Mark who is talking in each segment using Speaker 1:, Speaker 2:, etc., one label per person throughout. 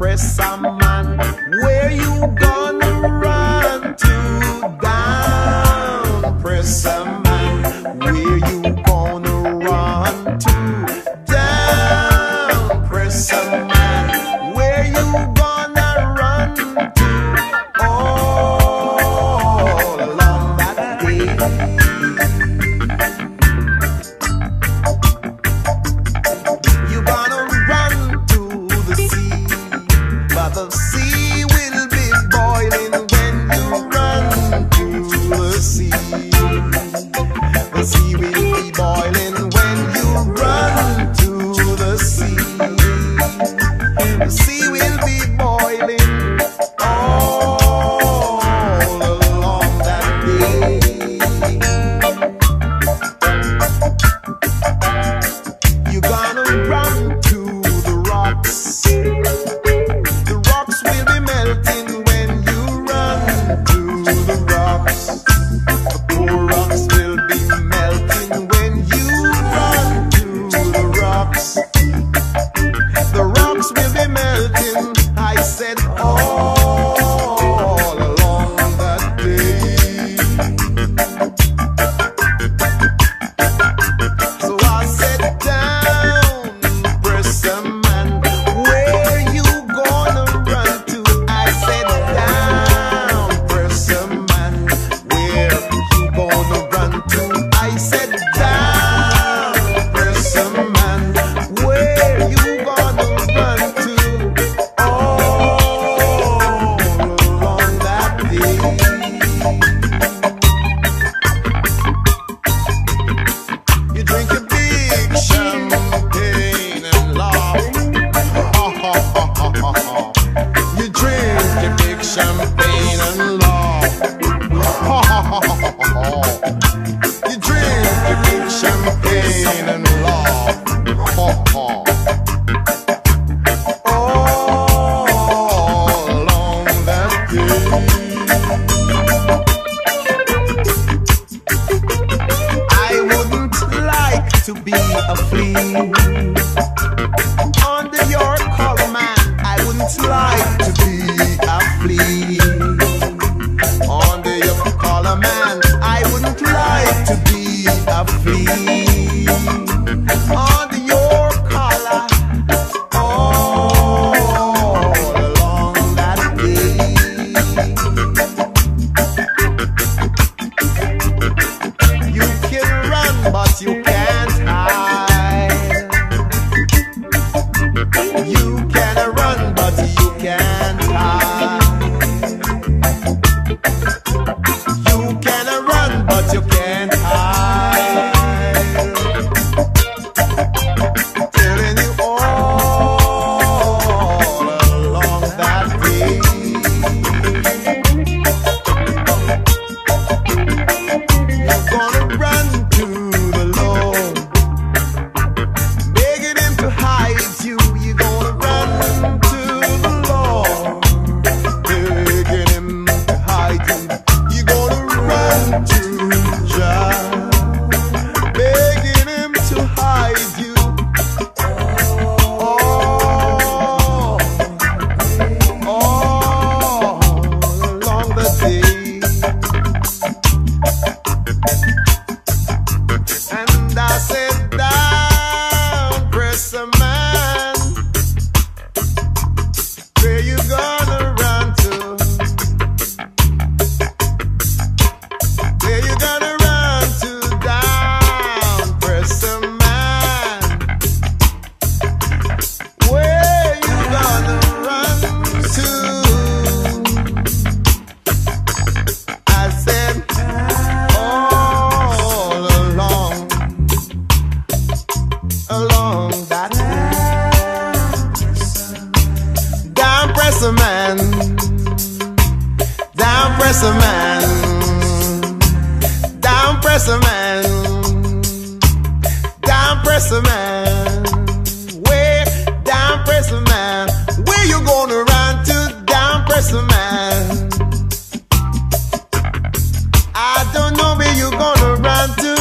Speaker 1: press See. you. press a man. Downpressor man. Downpressor man. Where downpressor man. Where you gonna run to downpressor man? I don't know where you gonna run to.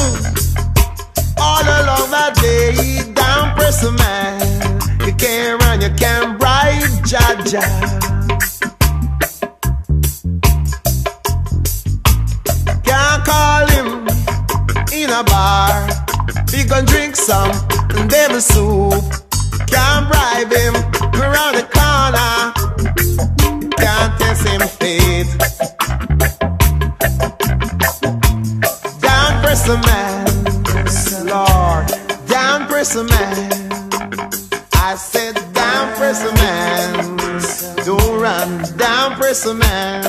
Speaker 1: All along that day, downpressor man. You can't run, you can't ride, ja ja. Bar. He gon' drink some devil soup. Can't bribe him around the corner. Can't test him faith. Down press a man, Lord. Down press a man. I said down press a man. Don't run. Down press a man.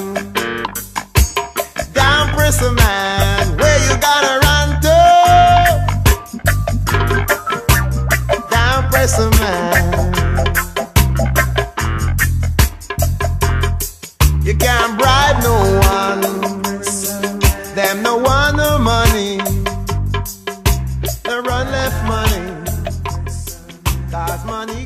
Speaker 1: Down press a man. Where you gotta run You can't bribe no one. Them no no money. They run left money. Money.